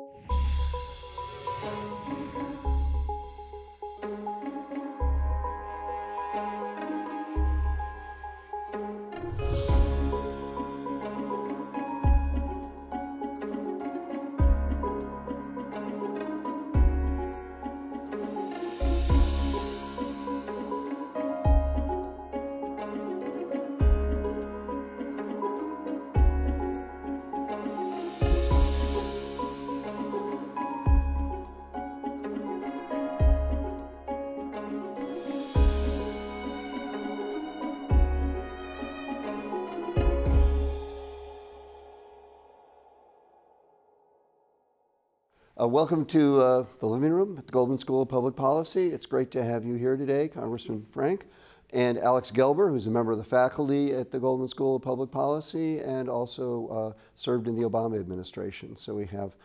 you Uh, welcome to uh, the living room at the Goldman School of Public Policy. It's great to have you here today, Congressman Frank, and Alex Gelber, who's a member of the faculty at the Goldman School of Public Policy and also uh, served in the Obama administration. So we have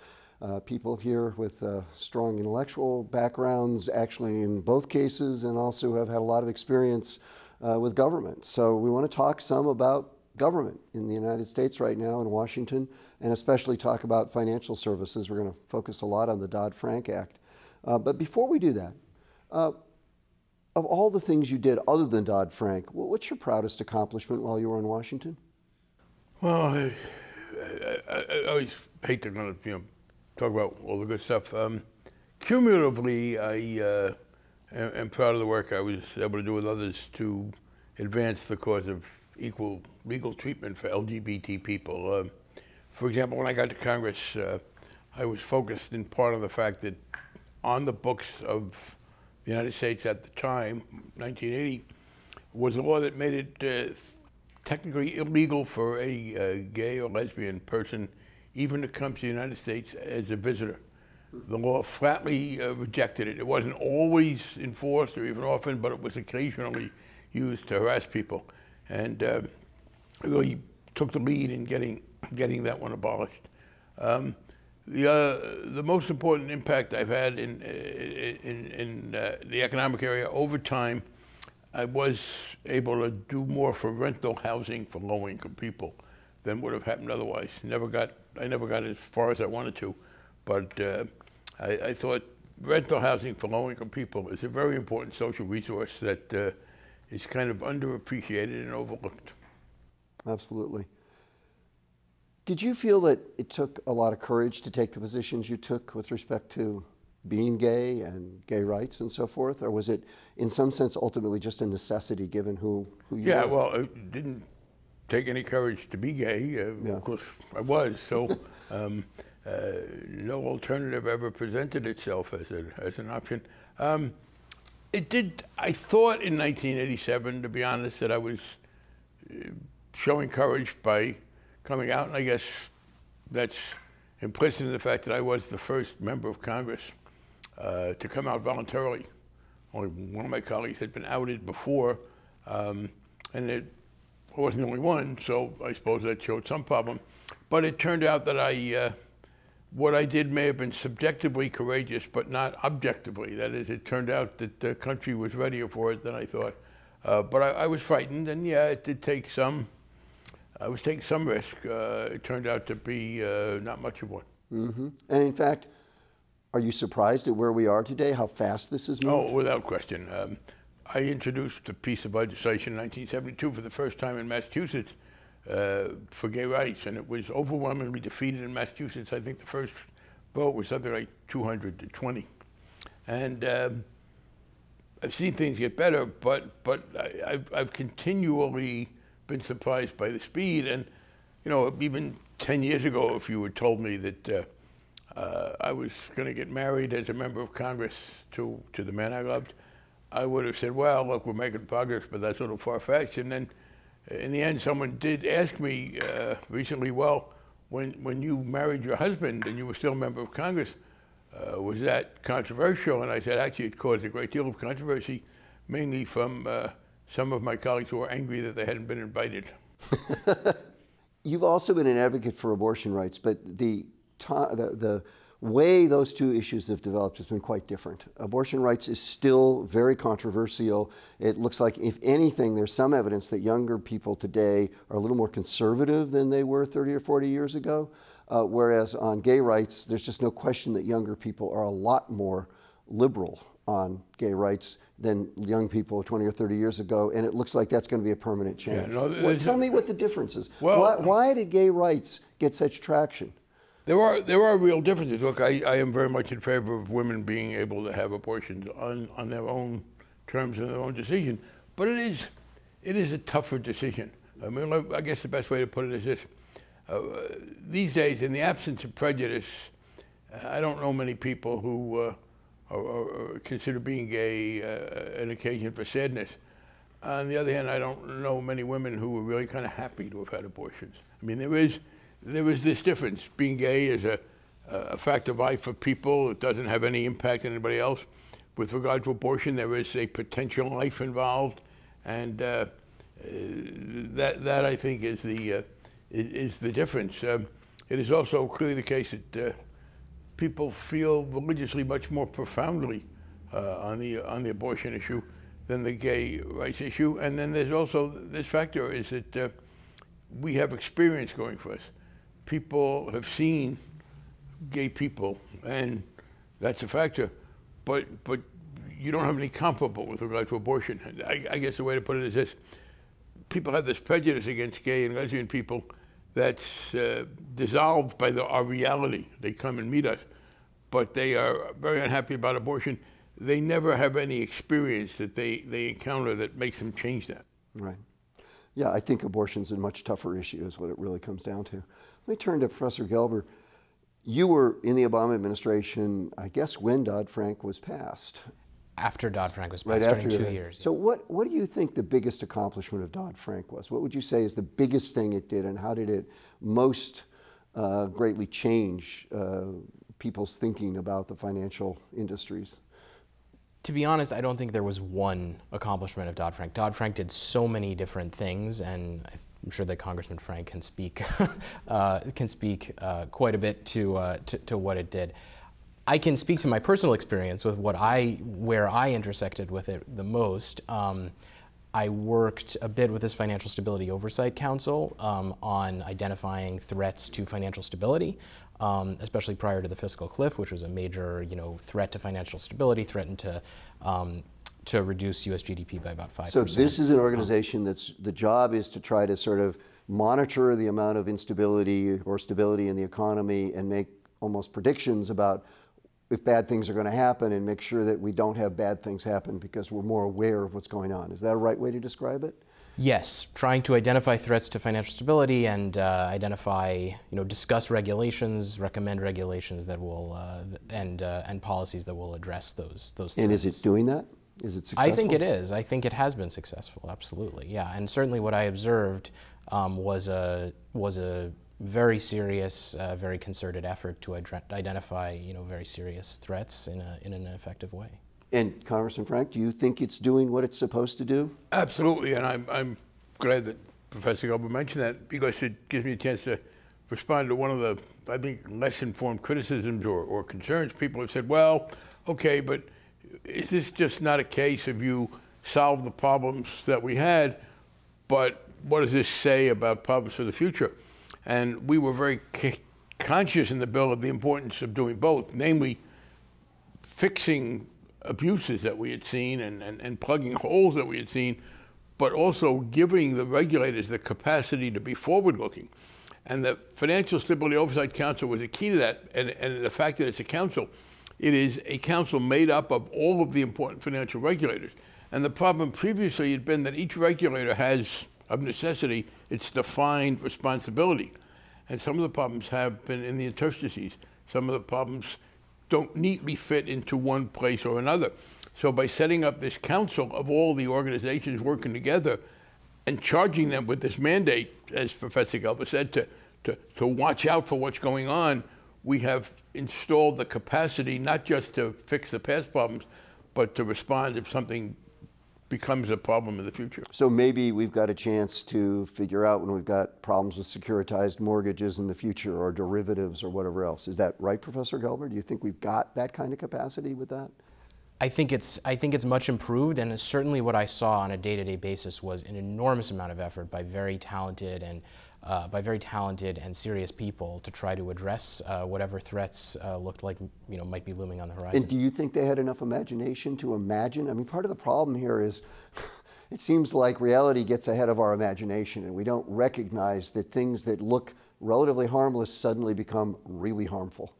uh, people here with uh, strong intellectual backgrounds, actually in both cases, and also have had a lot of experience uh, with government. So we want to talk some about government in the United States right now in Washington, and especially talk about financial services. We're going to focus a lot on the Dodd Frank Act. Uh, but before we do that, uh, of all the things you did other than Dodd Frank, what's your proudest accomplishment while you were in Washington? Well, I, I, I always hate to kind of, you know, talk about all the good stuff. Um, cumulatively, I uh, am, am proud of the work I was able to do with others to advance the cause of equal legal treatment for LGBT people. Uh, for example, when I got to Congress, uh, I was focused in part on the fact that on the books of the United States at the time, 1980, was a law that made it uh, technically illegal for a uh, gay or lesbian person even to come to the United States as a visitor. The law flatly uh, rejected it. It wasn't always enforced or even often, but it was occasionally used to harass people and uh, really took the lead in getting getting that one abolished. Um, the uh, the most important impact I've had in uh, in, in uh, the economic area over time, I was able to do more for rental housing for low income people than would have happened otherwise. Never got I never got as far as I wanted to, but uh, I, I, thought rental housing for low income people is a very important social resource that uh, is kind of underappreciated and overlooked. Absolutely. Did you feel that it took a lot of courage to take the positions you took with respect to being gay and gay rights and so forth, or was it, in some sense, ultimately just a necessity given who, who you yeah, were? well, it didn't take any courage to be gay. Uh, yeah. Of course, I was. So, um, uh, no alternative ever presented itself as, a, as an option. Um, it did. I thought in 1987, to be honest, that I was uh, showing courage by coming out, and I guess that's implicit in the fact that I was the first member of Congress uh, to come out voluntarily. Only one of my colleagues had been outed before, um, and it I wasn't the only one, so I suppose that showed some problem. But it turned out that I uh, what I did may have been subjectively courageous, but not objectively. That is, it turned out that the country was readier for it than I thought. Uh, but I, I, was frightened, and yeah, it did take some. I was taking some risk. Uh, it turned out to be uh, not much of one. Mm-hmm. And in fact, are you surprised at where we are today? How fast this has moved? Oh, without question. Um, I introduced a piece of legislation in 1972 for the first time in Massachusetts uh, for gay rights, and it was overwhelmingly defeated in Massachusetts. I think the first vote was something like 200 to 20. And um, I've seen things get better, but but I, have I've continually been surprised by the speed. And you know, even 10 years ago, if you had told me that uh, uh, I was going to get married as a member of Congress to to the man I loved, I would have said, "Well, look, we're making progress, but that's a little far-fetched." And then in the end, someone did ask me uh, recently, well, when, when you married your husband and you were still a member of Congress, uh, was that controversial? And I said, actually, it caused a great deal of controversy, mainly from uh, some of my colleagues who were angry that they hadn't been invited. You've also been an advocate for abortion rights, but the, the, the way those two issues have developed has been quite different. Abortion rights is still very controversial. It looks like, if anything, there's some evidence that younger people today are a little more conservative than they were 30 or 40 years ago. Uh, whereas on gay rights, there's just no question that younger people are a lot more liberal on gay rights than young people 20 or 30 years ago, and it looks like that's going to be a permanent change. Yeah, no, Well, tell me what the difference is. Well- why, why did gay rights get such traction? There are there are real differences. Look, I, I am very much in favor of women being able to have abortions on, on their own terms and their own decision, but it is it is a tougher decision. I mean, I guess the best way to put it is this: uh, these days, in the absence of prejudice, I don't know many people who uh, are, are, consider being gay uh, an occasion for sadness. On the other hand, I don't know many women who were really kind of happy to have had abortions. I mean, there is there is this difference. Being gay is a, a fact of life for people. It doesn't have any impact on anybody else. With regard to abortion, there is a potential life involved, and uh, that that I think is the uh, is, is the difference. Um, it is also clearly the case that uh, people feel religiously much more profoundly uh, on the on the abortion issue than the gay rights issue. And then there's also this factor is that uh, we have experience going for us. People have seen gay people, and that's a factor. But but you don't have any comparable with regard to abortion. I, I guess the way to put it is this: people have this prejudice against gay and lesbian people that's uh, dissolved by the, our reality. They come and meet us, but they are very unhappy about abortion. They never have any experience that they, they encounter that makes them change that. Right. Yeah, I think abortion's a much tougher issue, is what it really comes down to. Let me turn to Professor Gelber. You were in the Obama administration, I guess, when Dodd Frank was passed. After Dodd Frank was passed, Right after during two years. So, what, what do you think the biggest accomplishment of Dodd Frank was? What would you say is the biggest thing it did, and how did it most uh, greatly change uh, people's thinking about the financial industries? to be honest, I don't think there was one accomplishment of Dodd Frank. Dodd Frank did so many different things, and I'm sure that Congressman Frank can speak uh, can speak uh, quite a bit to, uh, to to what it did. I can speak to my personal experience with what I where I intersected with it the most. Um, I worked a bit with this Financial Stability Oversight Council um, on identifying threats to financial stability, um, especially prior to the fiscal cliff, which was a major, you know, threat to financial stability, threatened to um, to reduce U.S. GDP by about five So, this is an organization that's the job is to try to sort of monitor the amount of instability or stability in the economy and make almost predictions about if bad things are going to happen and make sure that we don't have bad things happen because we're more aware of what's going on. Is that a right way to describe it? Yes, trying to identify threats to financial stability and uh, identify, you know, discuss regulations, recommend regulations that will, uh, and uh, and policies that will address those those. And is it doing that? Is it successful? I think it is. I think it has been successful. Absolutely, yeah. And certainly, what I observed um, was a was a very serious, uh, very concerted effort to idre- identify, you know, very serious threats in a in an effective way. And Congressman Frank, do you think it's doing what it's supposed to do? Absolutely, and I'm, I'm glad that Professor Gelber mentioned that because it gives me a chance to respond to one of the, I think, less informed criticisms or, or concerns. People have said, well, okay, but is this just not a case of you solve the problems that we had, but what does this say about problems for the future? And we were very conscious in the bill of the importance of doing both, namely fixing abuses that we had seen and, and, and plugging holes that we had seen, but also giving the regulators the capacity to be forward looking. And the Financial Stability Oversight Council was a key to that. And, and the fact that it's a council, it is a council made up of all of the important financial regulators. And the problem previously had been that each regulator has, of necessity, its defined responsibility. And some of the problems have been in the interstices. Some of the problems don't neatly fit into one place or another. So by setting up this council of all the organizations working together and charging them with this mandate, as Professor Gelber said, to, to, to watch out for what's going on, we have installed the capacity not just to fix the past problems, but to respond if something becomes a problem in the future. So maybe we've got a chance to figure out when we've got problems with securitized mortgages in the future or derivatives or whatever else. Is that right, Professor Gelber? Do you think we've got that kind of capacity with that? I think it's I think it's much improved, and certainly what I saw on a day-to-day basis was an enormous amount of effort by very talented and uh, by very talented and serious people to try to address uh, whatever threats uh, looked like you know might be looming on the horizon. And do you think they had enough imagination to imagine? I mean, part of the problem here is it seems like reality gets ahead of our imagination and we don't recognize that things that look relatively harmless suddenly become really harmful.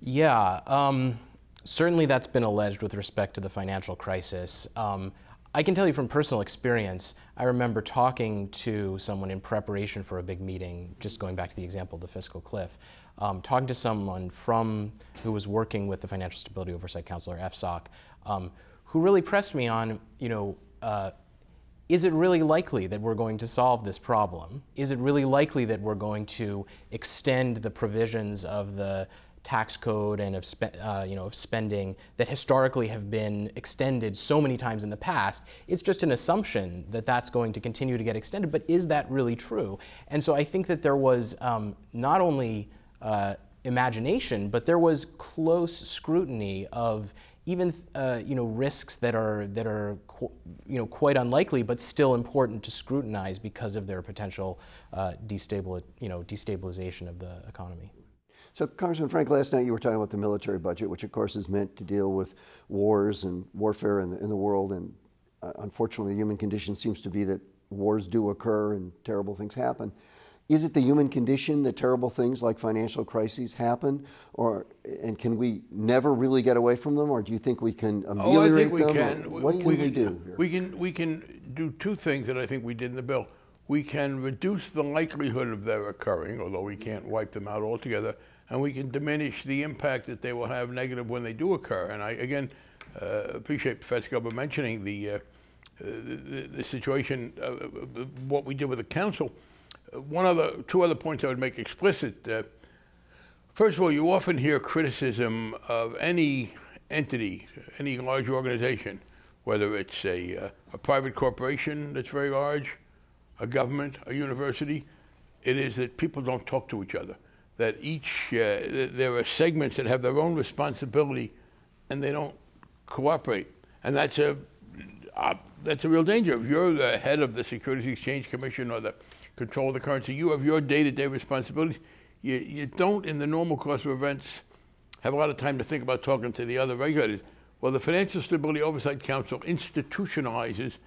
Yeah, um, certainly that's been alleged with respect to the financial crisis. Um, I can tell you from personal experience, I remember talking to someone in preparation for a big meeting, just going back to the example of the fiscal cliff, um, talking to someone from who was working with the Financial Stability Oversight Council, or FSOC, um, who really pressed me on, you know, uh, is it really likely that we're going to solve this problem? Is it really likely that we're going to extend the provisions of the tax code and of, uh, you know, of spending that historically have been extended so many times in the past, it's just an assumption that that's going to continue to get extended. But is that really true? And so I think that there was um, not only uh, imagination, but there was close scrutiny of even uh, you know risks that are that are you know quite unlikely, but still important to scrutinize because of their potential uh, destabil you know destabilization of the economy. So, Congressman Frank, last night you were talking about the military budget, which of course is meant to deal with wars and warfare in the, in the world. And uh, unfortunately, the human condition seems to be that wars do occur and terrible things happen. Is it the human condition that terrible things like financial crises happen, or and can we never really get away from them, or do you think we can ameliorate oh, I think we them? Can. What can we, we do? Here? We can we can do two things that I think we did in the bill. We can reduce the likelihood of their occurring, although we can't wipe them out altogether and we can diminish the impact that they will have negative when they do occur. And I, again, uh, appreciate Professor Gelber mentioning the, uh, the, the, situation, uh, what we did with the council. One other, two other points I would make explicit. Uh, first of all, you often hear criticism of any entity, any large organization, whether it's a, uh, a private corporation that's very large, a government, a university, it is that people don't talk to each other that each, uh, there are segments that have their own responsibility and they don't cooperate. And that's a, uh, that's a real danger. If you're the head of the Securities Exchange Commission or the Comptroller of the Currency, you have your day-to-day responsibilities. You, you don't, in the normal course of events, have a lot of time to think about talking to the other regulators. Well, the Financial Stability Oversight Council institutionalizes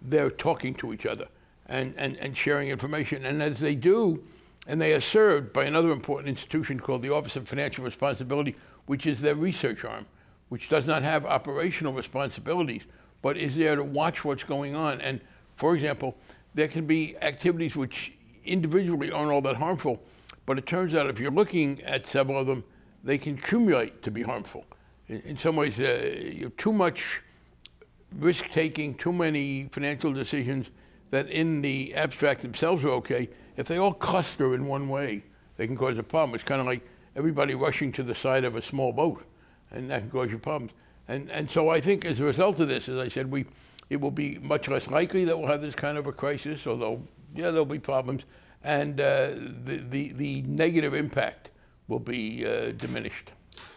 their talking to each other and, and, and sharing information. And as they do, and they are served by another important institution called the Office of Financial Responsibility, which is their research arm, which does not have operational responsibilities, but is there to watch what's going on. And for example, there can be activities which individually aren't all that harmful, but it turns out if you're looking at several of them, they can accumulate to be harmful. In, in some ways, uh, too much risk taking, too many financial decisions that in the abstract themselves are okay, if they all cluster in one way, they can cause a problem. It's kind of like everybody rushing to the side of a small boat, and that can cause you problems. And, and so I think as a result of this, as I said, we, it will be much less likely that we'll have this kind of a crisis, although, yeah, there'll be problems. And uh, the, the, the negative impact will be uh, diminished.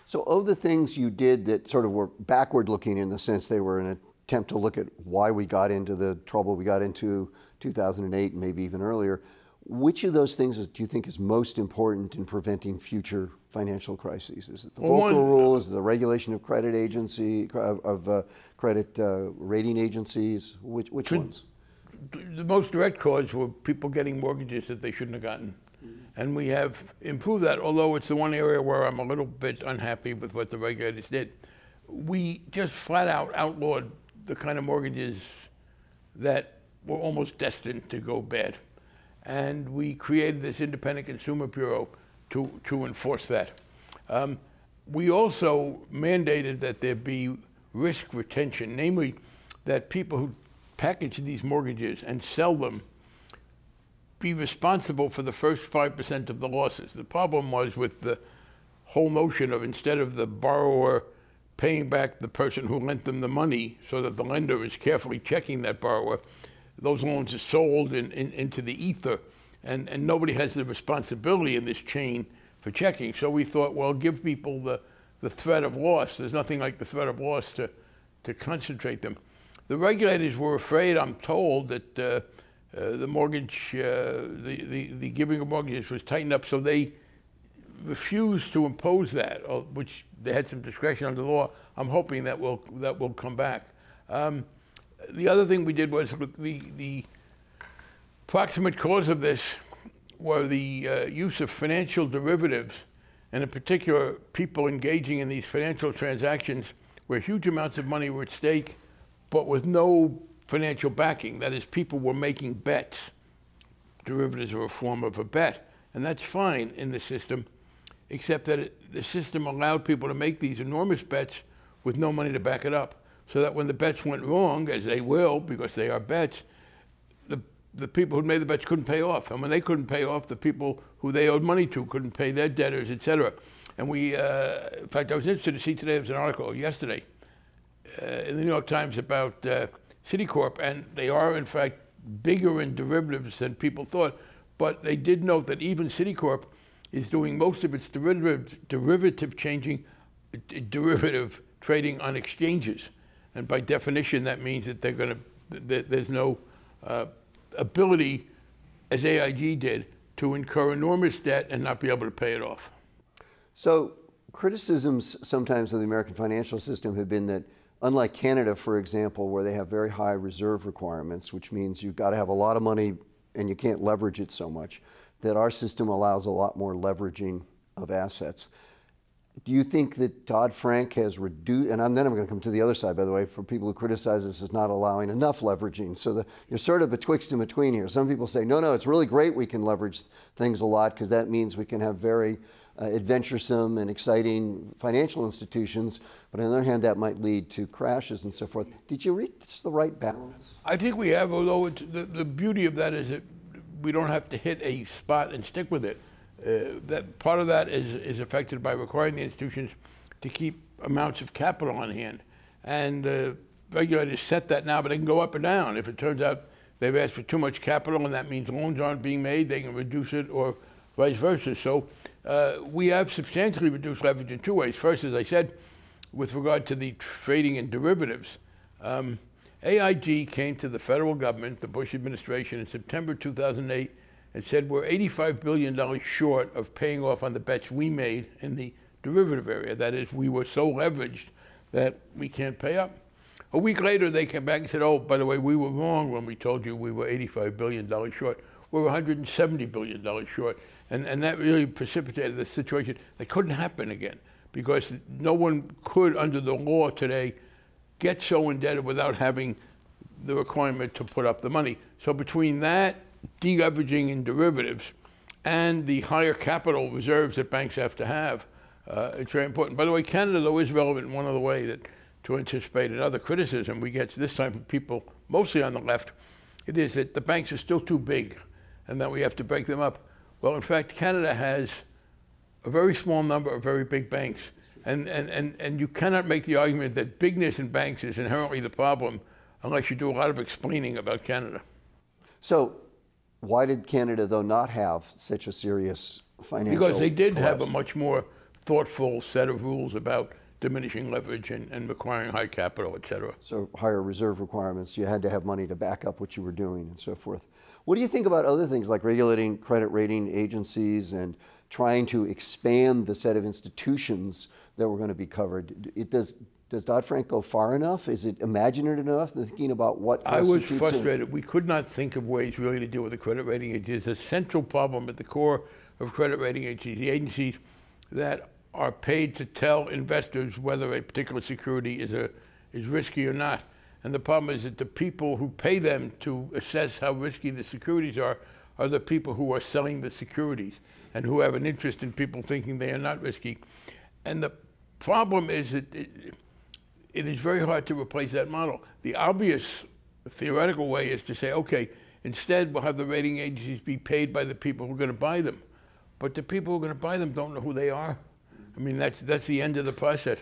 So, of the things you did that sort of were backward looking in the sense they were an attempt to look at why we got into the trouble we got into 2008 and maybe even earlier, which of those things do you think is most important in preventing future financial crises? Is it the well, Volcker rule? Is it the regulation of credit agency of, of uh, credit uh, rating agencies? Which which ones? The most direct cause were people getting mortgages that they shouldn't have gotten, and we have improved that. Although it's the one area where I'm a little bit unhappy with what the regulators did. We just flat out outlawed the kind of mortgages that were almost destined to go bad and we created this independent consumer bureau to, to enforce that. Um, we also mandated that there be risk retention, namely that people who package these mortgages and sell them be responsible for the first 5% of the losses. The problem was with the whole notion of instead of the borrower paying back the person who lent them the money so that the lender is carefully checking that borrower, those loans are sold in, in, into the ether, and, and nobody has the responsibility in this chain for checking. So we thought, well, give people the, the threat of loss. There's nothing like the threat of loss to, to concentrate them. The regulators were afraid, I'm told, that uh, uh, the mortgage, uh, the, the, the giving of mortgages was tightened up, so they refused to impose that, uh, which they had some discretion under the law. I'm hoping that will that will come back. Um, the other thing we did was the the proximate cause of this were the uh, use of financial derivatives, and in particular, people engaging in these financial transactions where huge amounts of money were at stake, but with no financial backing. That is, people were making bets. Derivatives are a form of a bet, and that's fine in the system, except that it, the system allowed people to make these enormous bets with no money to back it up. So that when the bets went wrong, as they will, because they are bets, the, the people who made the bets couldn't pay off. And when they couldn't pay off, the people who they owed money to couldn't pay their debtors, et cetera. And we, uh, in fact, I was interested to see today, there was an article yesterday uh, in the New York Times about uh, Citicorp, and they are, in fact, bigger in derivatives than people thought. But they did note that even Citicorp is doing most of its derivative, derivative changing, derivative trading on exchanges. And by definition, that means that they're going to, there's no uh, ability, as AIG did, to incur enormous debt and not be able to pay it off. So, criticisms sometimes of the American financial system have been that, unlike Canada, for example, where they have very high reserve requirements, which means you've got to have a lot of money and you can't leverage it so much, that our system allows a lot more leveraging of assets. Do you think that Dodd Frank has reduced, and then I'm going to come to the other side, by the way, for people who criticize this as not allowing enough leveraging. So the, you're sort of betwixt and between here. Some people say, no, no, it's really great we can leverage things a lot because that means we can have very uh, adventuresome and exciting financial institutions. But on the other hand, that might lead to crashes and so forth. Did you reach the right balance? I think we have, although the, the beauty of that is that we don't have to hit a spot and stick with it. Uh, that part of that is, is affected by requiring the institutions to keep amounts of capital on hand. And uh, regulators set that now, but they can go up or down. If it turns out they've asked for too much capital and that means loans aren't being made, they can reduce it or vice versa. So uh, we have substantially reduced leverage in two ways. First, as I said, with regard to the trading in derivatives, um, AIG came to the federal government, the Bush administration, in September 2008 and said we're $85 billion short of paying off on the bets we made in the derivative area. That is, we were so leveraged that we can't pay up. A week later, they came back and said, oh, by the way, we were wrong when we told you we were $85 billion short. We're $170 billion short. And, and that really precipitated the situation that couldn't happen again because no one could, under the law today, get so indebted without having the requirement to put up the money. So between that deleveraging in derivatives and the higher capital reserves that banks have to have. Uh, it's very important. By the way, Canada, though, is relevant in one other way that to anticipate another criticism we get this time from people mostly on the left, it is that the banks are still too big and that we have to break them up. Well, in fact, Canada has a very small number of very big banks. And, and, and, and you cannot make the argument that bigness in banks is inherently the problem unless you do a lot of explaining about Canada. So why did Canada, though, not have such a serious financial? Because they did collapse? have a much more thoughtful set of rules about diminishing leverage and, and requiring high capital, et cetera. So higher reserve requirements. You had to have money to back up what you were doing and so forth. What do you think about other things like regulating credit rating agencies and trying to expand the set of institutions that were going to be covered? It does does Dodd-Frank go far enough? Is it imaginative enough? Thinking about what I was frustrated. We could not think of ways really to deal with the credit rating agencies. It's a central problem at the core of credit rating agencies, the agencies that are paid to tell investors whether a particular security is a is risky or not. And the problem is that the people who pay them to assess how risky the securities are are the people who are selling the securities and who have an interest in people thinking they are not risky. And the problem is that it, it is very hard to replace that model. The obvious theoretical way is to say, okay, instead we'll have the rating agencies be paid by the people who are going to buy them. But the people who are going to buy them don't know who they are. I mean, that's, that's the end of the process.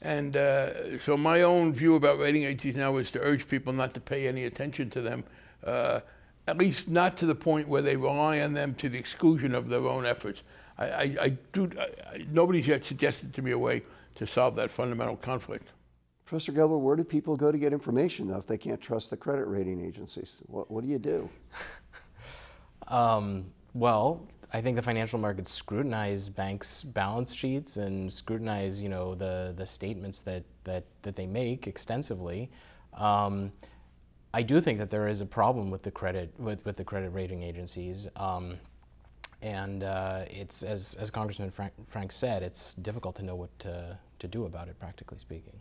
And uh, so my own view about rating agencies now is to urge people not to pay any attention to them, uh, at least not to the point where they rely on them to the exclusion of their own efforts. I, I, I do, I, nobody's yet suggested to me a way to solve that fundamental conflict. Professor Gelber, where do people go to get information though, if they can't trust the credit rating agencies? What, what do you do? Um, well, I think the financial markets scrutinize banks' balance sheets and scrutinize, you know, the, the statements that, that, that they make extensively. Um, I do think that there is a problem with the credit with, with the credit rating agencies. Um, and uh, it's as, as Congressman Frank, Frank, said, it's difficult to know what to, to do about it, practically speaking.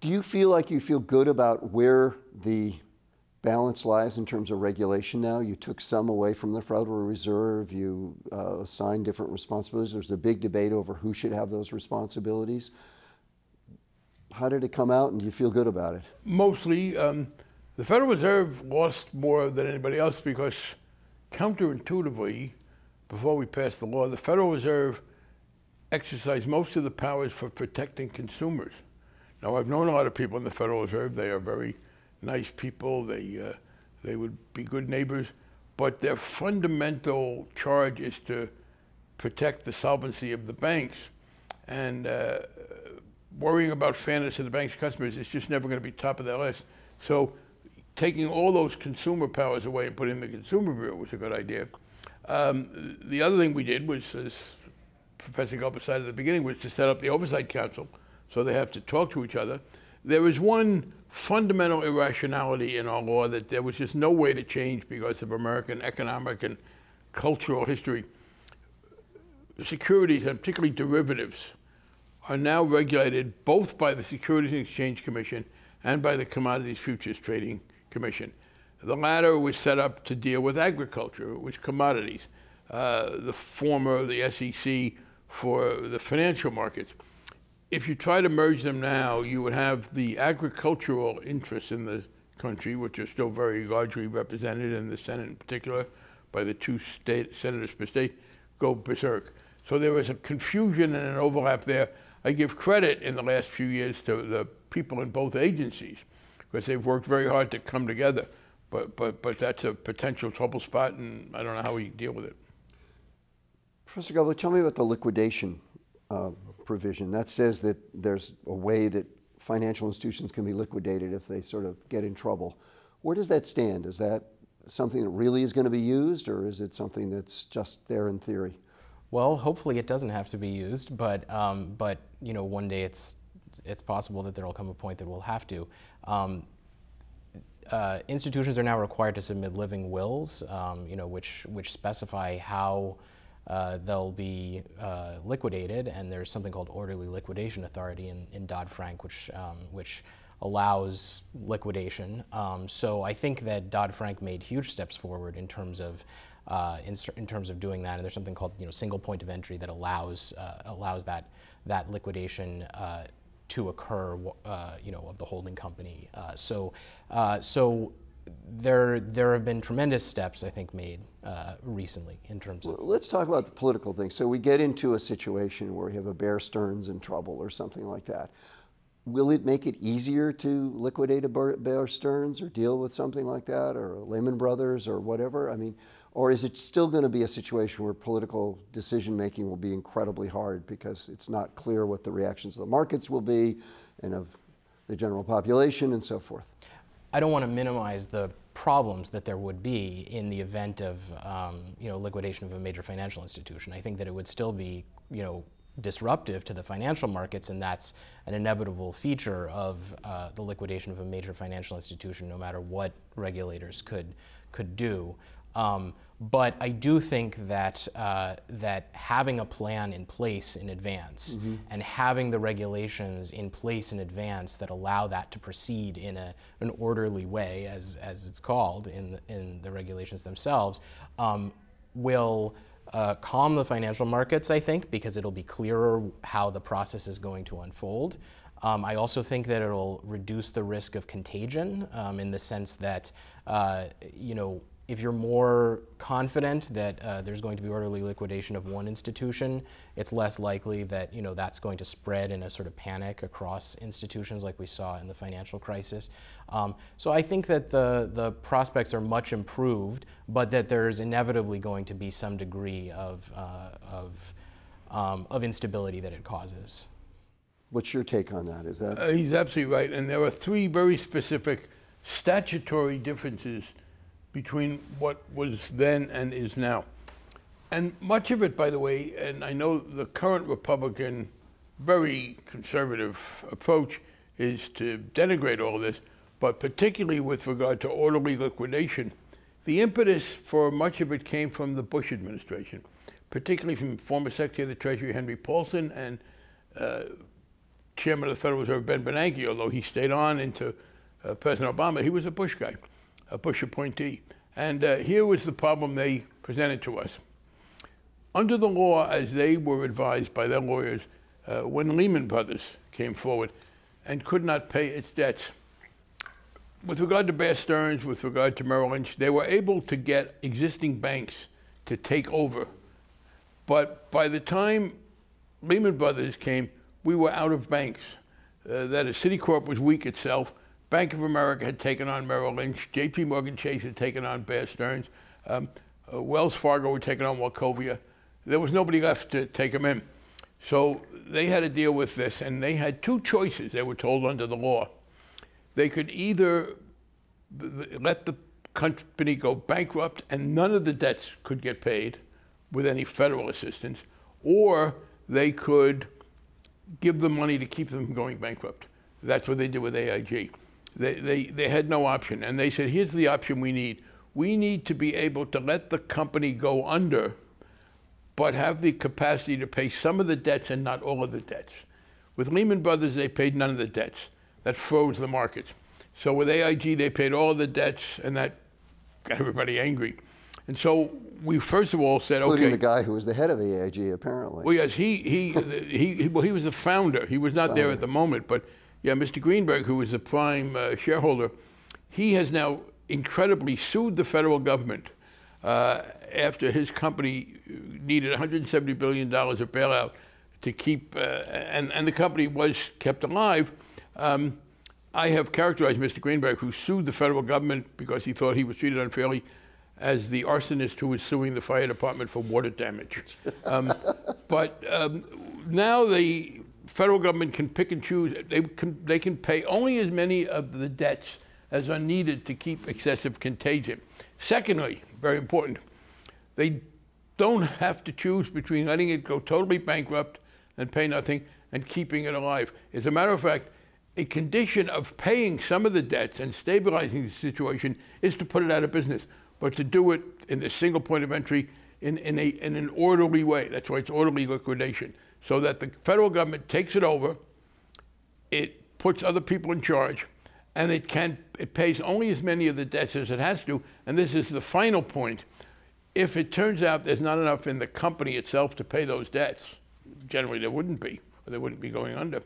Do you feel like you feel good about where the balance lies in terms of regulation now? You took some away from the Federal Reserve, you uh, assigned different responsibilities. There's a big debate over who should have those responsibilities. How did it come out, and do you feel good about it? Mostly, um, the Federal Reserve lost more than anybody else because counterintuitively, before we passed the law, the Federal Reserve exercised most of the powers for protecting consumers. Now, I've known a lot of people in the Federal Reserve. They are very nice people. They, uh, they would be good neighbors. But their fundamental charge is to protect the solvency of the banks. And uh, worrying about fairness of the bank's customers is just never going to be top of their list. So taking all those consumer powers away and putting in the consumer bureau was a good idea. Um, the other thing we did was, as Professor Gelber said at the beginning, was to set up the Oversight Council so they have to talk to each other. There is one fundamental irrationality in our law that there was just no way to change because of American economic and cultural history. Securities, and particularly derivatives, are now regulated both by the Securities and Exchange Commission and by the Commodities Futures Trading Commission. The latter was set up to deal with agriculture, was commodities. Uh, the former, the SEC, for the financial markets. If you try to merge them now, you would have the agricultural interests in the country, which are still very largely represented in the Senate in particular by the two state senators per state, go berserk. So there was a confusion and an overlap there. I give credit in the last few years to the people in both agencies because they've worked very hard to come together. But, but, but that's a potential trouble spot, and I don't know how we deal with it. Professor Gelber, tell me about the liquidation uh, provision. That says that there's a way that financial institutions can be liquidated if they sort of get in trouble. Where does that stand? Is that something that really is going to be used, or is it something that's just there in theory? Well, hopefully it doesn't have to be used, but um, but you know one day it's it's possible that there will come a point that we'll have to. Um, uh, institutions are now required to submit living wills, um, you know, which which specify how uh, they'll be uh, liquidated, and there's something called orderly liquidation authority in, in Dodd-Frank, which um, which allows liquidation. Um, so I think that Dodd-Frank made huge steps forward in terms of uh, in, in, terms of doing that, and there's something called you know single point of entry that allows uh, allows that that liquidation uh, to occur, uh, you know, of the holding company. So, so there there have been tremendous steps I think made uh, recently in terms of. Let's talk about the political thing. So we get into a situation where we have a Bear Stearns in trouble or something like that. Will it make it easier to liquidate a Bear Stearns or deal with something like that, or Lehman Brothers or whatever? I mean, or is it still going to be a situation where political decision making will be incredibly hard because it's not clear what the reactions of the markets will be and of the general population and so forth? I don't want to minimize the problems that there would be in the event of um, you know liquidation of a major financial institution. I think that it would still be you know disruptive to the financial markets, and that's an inevitable feature of uh, the liquidation of a major financial institution, no matter what regulators could could do. Um, but I do think that uh, that having a plan in place in advance mm-hmm. and having the regulations in place in advance that allow that to proceed in a, an orderly way, as, as it's called in the, in the regulations themselves, um, will uh, calm the financial markets, I think, because it'll be clearer how the process is going to unfold. Um, I also think that it'll reduce the risk of contagion um, in the sense that, uh, you know, if you're more confident that uh, there's going to be orderly liquidation of one institution, it's less likely that you know that's going to spread in a sort of panic across institutions like we saw in the financial crisis. Um, so I think that the the prospects are much improved, but that there's inevitably going to be some degree of uh, of um, of instability that it causes. What's your take on that? Is that uh, he's absolutely right, and there are three very specific statutory differences between what was then and is now. And much of it, by the way, and I know the current Republican, very conservative approach is to denigrate all this, but particularly with regard to orderly liquidation, the impetus for much of it came from the Bush administration, particularly from former Secretary of the Treasury Henry Paulson and uh, Chairman of the Federal Reserve Ben Bernanke, although he stayed on into uh, President Obama, he was a Bush guy, a Bush appointee. And uh, here was the problem they presented to us. Under the law, as they were advised by their lawyers, uh, when Lehman Brothers came forward and could not pay its debts, with regard to Bear Stearns, with regard to Merrill Lynch, they were able to get existing banks to take over. But by the time Lehman Brothers came, we were out of banks. Uh, that is, Citicorp was weak itself. Bank of America had taken on Merrill Lynch. J.P. Morgan Chase had taken on Bear Stearns. Um, uh, Wells Fargo had taken on Wachovia. There was nobody left to take them in. So they had to deal with this, and they had two choices, they were told under the law. They could either let the company go bankrupt and none of the debts could get paid with any federal assistance, or they could give them money to keep them from going bankrupt. That's what they did with AIG. They, they, they had no option. And they said, here's the option we need. We need to be able to let the company go under, but have the capacity to pay some of the debts and not all of the debts. With Lehman Brothers, they paid none of the debts. That froze the markets. So with AIG, they paid all the debts, and that got everybody angry. And so we first of all said, Including okay. the guy who was the head of AIG, apparently. Well, yes, he he he, he well, he was the founder. He was not there at the moment, but yeah, Mr. Greenberg, who was the prime uh, shareholder, he has now incredibly sued the federal government uh, after his company needed 170 billion dollars of bailout to keep, uh, and and the company was kept alive. Um, I have characterized Mr. Greenberg, who sued the federal government because he thought he was treated unfairly, as the arsonist who was suing the fire department for water damage. Um, but um, now the federal government can pick and choose. They can, they can pay only as many of the debts as are needed to keep excessive contagion. Secondly, very important, they don't have to choose between letting it go totally bankrupt and pay nothing and keeping it alive. As a matter of fact, a condition of paying some of the debts and stabilizing the situation is to put it out of business, but to do it in the single point of entry in, in, a, in an orderly way. That's why it's orderly liquidation. So that the federal government takes it over, it puts other people in charge, and it can it pays only as many of the debts as it has to. And this is the final point. If it turns out there's not enough in the company itself to pay those debts, generally there wouldn't be, or they wouldn't be going under.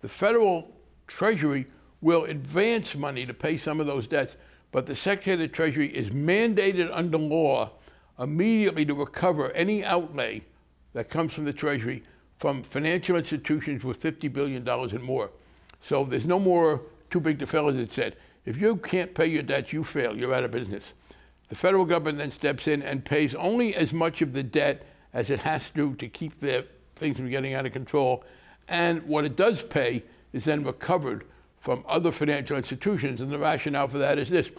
The federal Treasury will advance money to pay some of those debts, but the Secretary of the Treasury is mandated under law immediately to recover any outlay that comes from the Treasury from financial institutions with $50 billion and more. So there's no more too big to fail, as it said. If you can't pay your debts, you fail, you're out of business. The federal government then steps in and pays only as much of the debt as it has to to keep the things from getting out of control. And what it does pay is then recovered from other financial institutions. And the rationale for that is this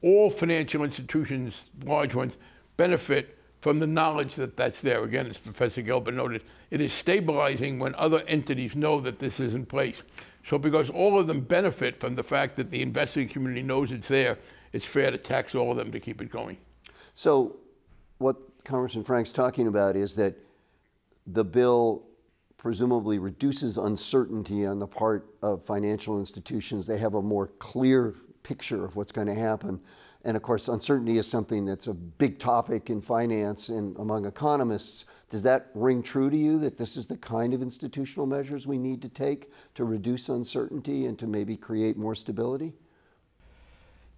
all financial institutions, large ones, benefit from the knowledge that that's there. Again, as Professor Gelber noted, it is stabilizing when other entities know that this is in place. So, because all of them benefit from the fact that the investing community knows it's there, it's fair to tax all of them to keep it going. So, what Congressman Frank's talking about is that the bill presumably reduces uncertainty on the part of financial institutions. They have a more clear picture of what's going to happen. And of course, uncertainty is something that's a big topic in finance and among economists. Does that ring true to you that this is the kind of institutional measures we need to take to reduce uncertainty and to maybe create more stability?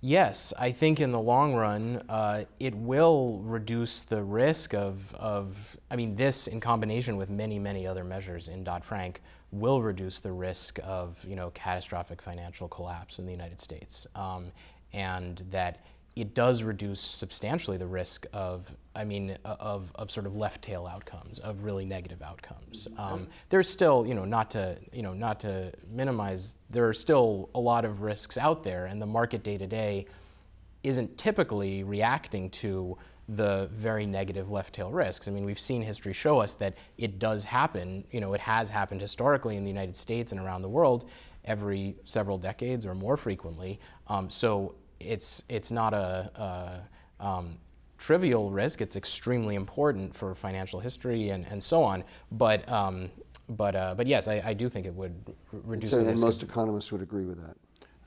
Yes, I think in the long run, uh, it will reduce the risk of, of, I mean, this in combination with many, many other measures in Dodd-Frank will reduce the risk of, you know, catastrophic financial collapse in the United States. Um, and that it does reduce substantially the risk of, I mean, of, of sort of left tail outcomes, of really negative outcomes. Um, there's still, you know, not to, you know, not to minimize, there are still a lot of risks out there, and the market day to day isn't typically reacting to the very negative left tail risks. I mean, we've seen history show us that it does happen. You know, it has happened historically in the United States and around the world every several decades or more frequently. Um, so it's it's not a, a um, trivial risk. It's extremely important for financial history and, and so on. But um, but uh, but yes, I, I, do think it would r- reduce So, the risk. most economists would agree with that.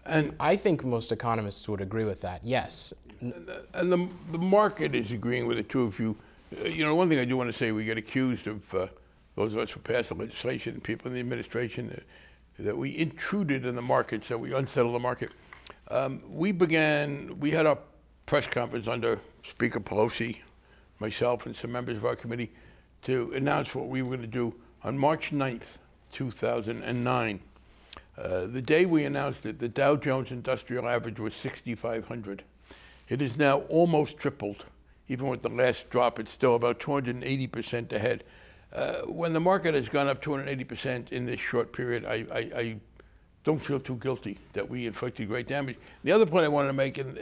And I think most economists would agree with that. Yes. and the, the market is agreeing with it too. If you, uh, you know, one thing I do want to say, we get accused of uh, those of us who pass the legislation and people in the administration uh, that we intruded in the markets, that we unsettled the market. Um, we began. We had a press conference under Speaker Pelosi, myself, and some members of our committee to announce what we were going to do on March 9th, 2009. Uh, the day we announced it, the Dow Jones Industrial Average was 6,500. It is now almost tripled. Even with the last drop, it's still about 280% ahead. Uh, when the market has gone up 280% in this short period, I, I, I, don't feel too guilty that we inflicted great damage. The other point I wanted to make, and uh,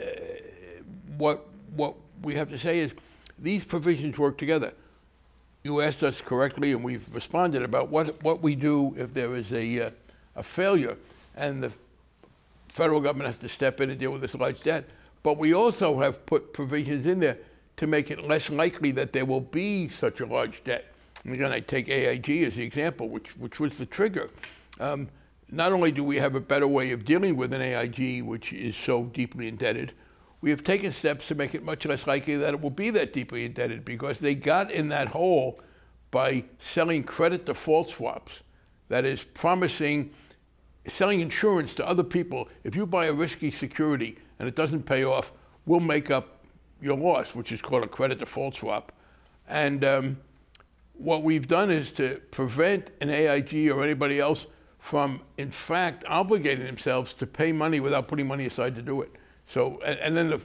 what, what we have to say is these provisions work together. You asked us correctly, and we've responded about what, what we do if there is a, uh, a failure and the federal government has to step in and deal with this large debt. But we also have put provisions in there to make it less likely that there will be such a large debt. And again, I take AIG as the example, which, which was the trigger. Um, not only do we have a better way of dealing with an AIG, which is so deeply indebted, we have taken steps to make it much less likely that it will be that deeply indebted because they got in that hole by selling credit default swaps. That is, promising, selling insurance to other people. If you buy a risky security and it doesn't pay off, we'll make up your loss, which is called a credit default swap. And um, what we've done is to prevent an AIG or anybody else from, in fact, obligating themselves to pay money without putting money aside to do it. So, and, and then to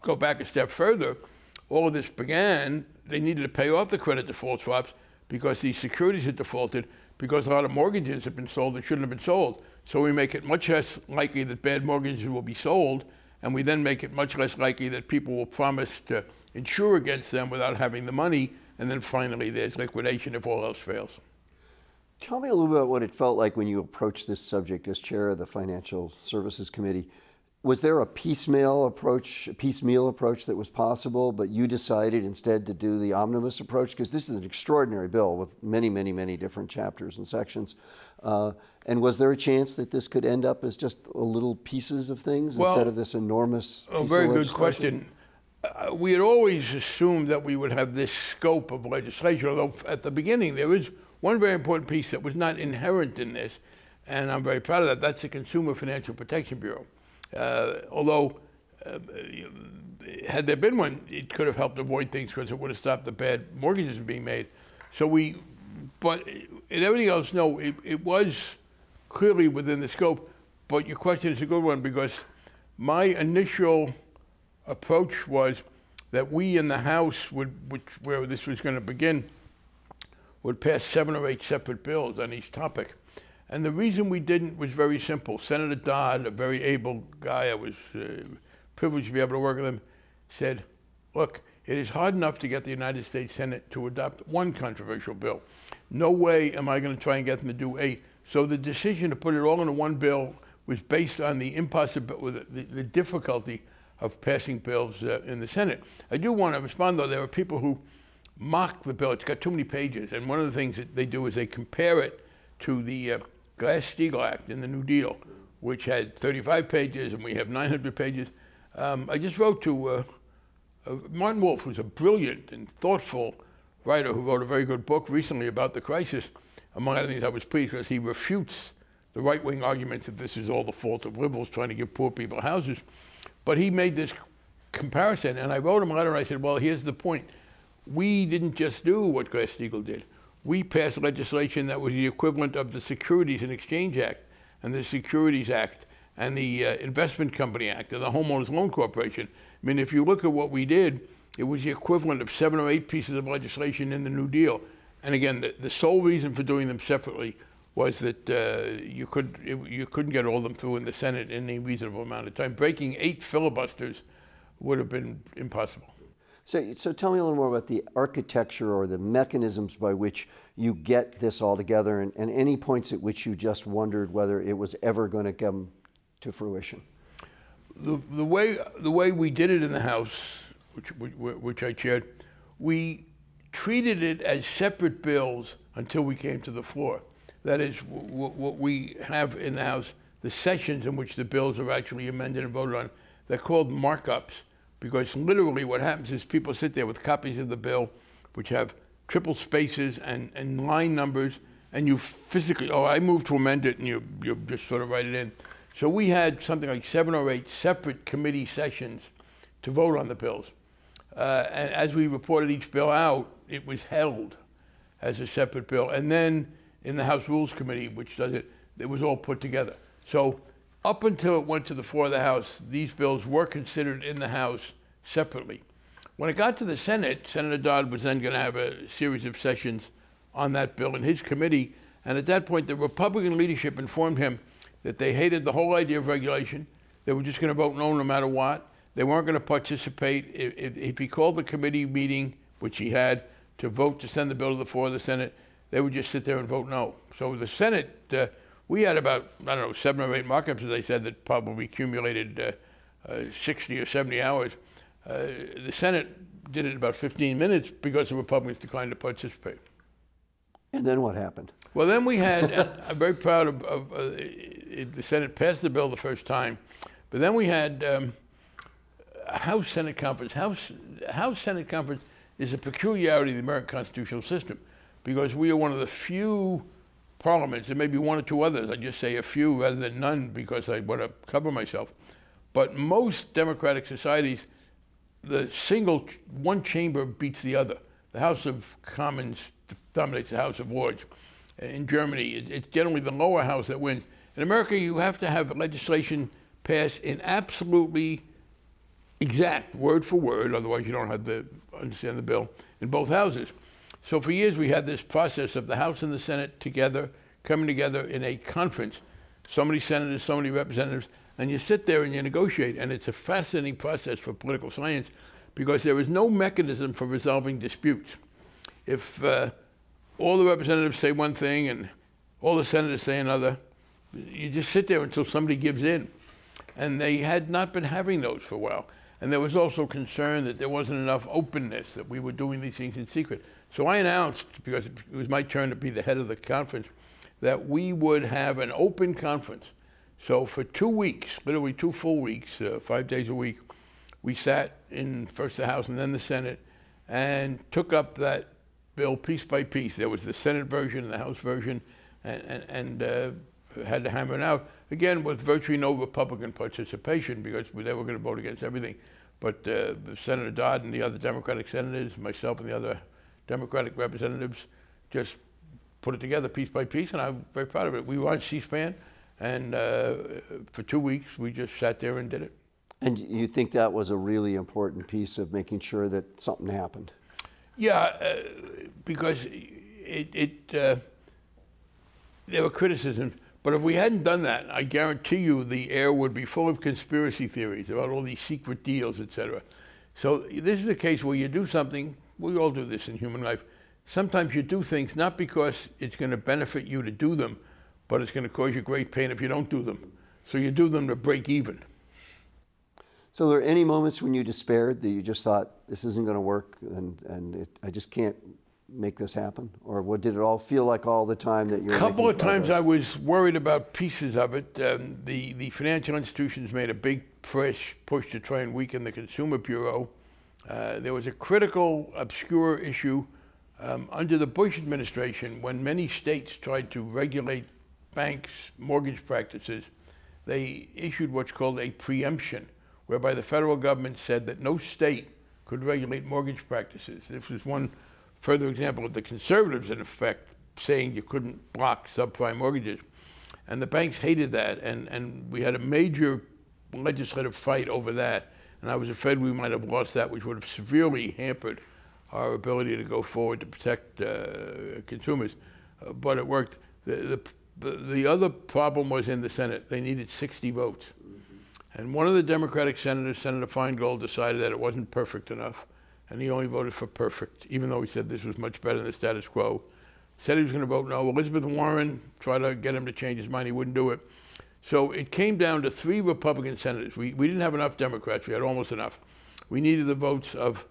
go back a step further, all of this began, they needed to pay off the credit default swaps because these securities had defaulted because a lot of mortgages have been sold that shouldn't have been sold. So we make it much less likely that bad mortgages will be sold, and we then make it much less likely that people will promise to insure against them without having the money, and then finally there's liquidation if all else fails. Tell me a little bit about what it felt like when you approached this subject as chair of the Financial Services Committee. Was there a piecemeal approach, a piecemeal approach that was possible, but you decided instead to do the omnibus approach? Because this is an extraordinary bill with many, many, many different chapters and sections. Uh, and was there a chance that this could end up as just little pieces of things Well, instead of this enormous? A piece very good question. Uh, we had always assumed that we would have this scope of legislation, although at the beginning there is one very important piece that was not inherent in this, and I'm very proud of that. That's the Consumer Financial Protection Bureau. Uh, although, uh, had there been one, it could have helped avoid things because it would have stopped the bad mortgages from being made. So we, but in everything else, no, it, it was clearly within the scope. But your question is a good one because my initial approach was that we in the House would, which where this was going to begin, would pass seven or eight separate bills on each topic. And the reason we didn't was very simple. Senator Dodd, a very able guy, I was uh, privileged to be able to work with him, said, look, it is hard enough to get the United States Senate to adopt one controversial bill. No way am I going to try and get them to do eight. So the decision to put it all into one bill was based on the impossibility, the, the difficulty of passing bills uh, in the Senate. I do want to respond, though. There are people who mock the bill. It's got too many pages. And one of the things that they do is they compare it to the uh, Glass-Steagall Act in the New Deal, which had 35 pages, and we have 900 pages. Um, I just wrote to uh, uh, Martin Wolf, who's a brilliant and thoughtful writer who wrote a very good book recently about the crisis. Among other things, I was pleased because he refutes the right-wing arguments that this is all the fault of liberals trying to give poor people houses. But he made this comparison, and I wrote him a letter and I said, well, here's the point. We didn't just do what Glass-Steagall did. We passed legislation that was the equivalent of the Securities and Exchange Act and the Securities Act and the uh, Investment Company Act and the Homeowners Loan Corporation. I mean, if you look at what we did, it was the equivalent of seven or eight pieces of legislation in the New Deal. And again, the, the sole reason for doing them separately was that uh, you could it, you couldn't get all of them through in the Senate in a reasonable amount of time. Breaking eight filibusters would have been impossible. So, so tell me a little more about the architecture or the mechanisms by which you get this all together and, and any points at which you just wondered whether it was ever going to come to fruition. The, the, way, the way we did it in the House, which, which, which I chaired, we treated it as separate bills until we came to the floor. That is, what we have in the House, the sessions in which the bills are actually amended and voted on, they're called markups because literally what happens is people sit there with copies of the bill which have triple spaces and, and line numbers and you physically, oh, I move to amend it and you, you just sort of write it in. So we had something like seven or eight separate committee sessions to vote on the bills. Uh, and as we reported each bill out, it was held as a separate bill. And then in the House Rules Committee, which does it, it was all put together. So up until it went to the floor of the House, these bills were considered in the House separately. When it got to the Senate, Senator Dodd was then going to have a series of sessions on that bill in his committee. And at that point, the Republican leadership informed him that they hated the whole idea of regulation. They were just going to vote no no matter what. They weren't going to participate. If, he called the committee meeting, which he had, to vote to send the bill to the floor of the Senate, they would just sit there and vote no. So the Senate uh, we had about, I don't know, seven or eight markups, as I said, that probably accumulated uh, uh, 60 or 70 hours. Uh, the Senate did it in about 15 minutes because the Republicans declined to participate. And then what happened? Well, then we had, I'm very proud of, of uh, it, the Senate passed the bill the first time, but then we had um, House Senate conference. House, House Senate conference is a peculiarity of the American constitutional system because we are one of the few parliaments. There may be one or two others. I just say a few rather than none because I want to cover myself. But most democratic societies, the single one chamber beats the other. The House of Commons dominates the House of Lords. In Germany, it's generally the lower house that wins. In America, you have to have legislation passed in absolutely exact word for word, otherwise you don't have to understand the bill in both houses. So for years we had this process of the House and the Senate together, coming together in a conference. So many senators, so many representatives, and you sit there and you negotiate. And it's a fascinating process for political science because there is no mechanism for resolving disputes. If uh, all the representatives say one thing and all the senators say another, you just sit there until somebody gives in. And they had not been having those for a while. And there was also concern that there wasn't enough openness, that we were doing these things in secret. So I announced, because it was my turn to be the head of the conference, that we would have an open conference. So for two weeks, literally two full weeks, uh, five days a week, we sat in first the House and then the Senate and took up that bill piece by piece. There was the Senate version and the House version, and, and, and uh, had to hammer it out. Again, with virtually no Republican participation because they were going to vote against everything. But uh, Senator Dodd and the other Democratic senators, myself and the other Democratic representatives just put it together piece by piece, and I'm very proud of it. We watched C-SPAN, and uh, for two weeks we just sat there and did it. And you think that was a really important piece of making sure that something happened? Yeah, uh, because it, it uh, there were criticisms. But if we hadn't done that, I guarantee you the air would be full of conspiracy theories about all these secret deals, etc. So this is a case where you do something we all do this in human life. Sometimes you do things not because it's going to benefit you to do them, but it's going to cause you great pain if you don't do them. So you do them to break even. So, there are any moments when you despaired that you just thought this isn't going to work and, and it, I just can't make this happen? Or what did it all feel like all the time that you're? A couple of times I was worried about pieces of it. Um, the the financial institutions made a big push push to try and weaken the Consumer Bureau. Uh, there was a critical, obscure issue um, under the Bush administration when many states tried to regulate banks' mortgage practices. They issued what's called a preemption, whereby the federal government said that no state could regulate mortgage practices. This was one further example of the conservatives, in effect, saying you couldn't block subprime mortgages. And the banks hated that, and, and we had a major legislative fight over that and I was afraid we might have lost that, which would have severely hampered our ability to go forward to protect uh, consumers. Uh, but it worked. The, the, the, other problem was in the Senate. They needed 60 votes. And one of the Democratic senators, Senator Feingold, decided that it wasn't perfect enough, and he only voted for perfect, even though he said this was much better than the status quo. Said he was going to vote no. Elizabeth Warren tried to get him to change his mind. He wouldn't do it. So it came down to three Republican senators. We, we didn't have enough Democrats. We had almost enough. We needed the votes of,